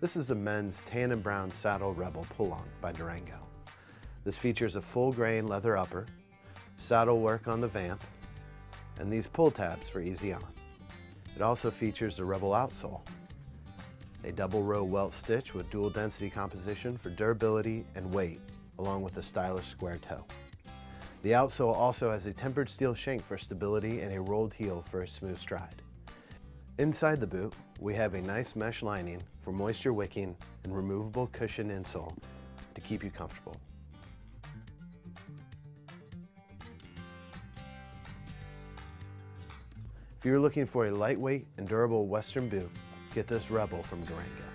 This is a men's tan and brown saddle Rebel pull-on by Durango. This features a full grain leather upper, saddle work on the vamp, and these pull tabs for easy on. It also features the Rebel outsole, a double row welt stitch with dual density composition for durability and weight, along with a stylish square toe. The outsole also has a tempered steel shank for stability and a rolled heel for a smooth stride. Inside the boot, we have a nice mesh lining for moisture wicking and removable cushion insole to keep you comfortable. If you're looking for a lightweight and durable Western boot, get this Rebel from Durango.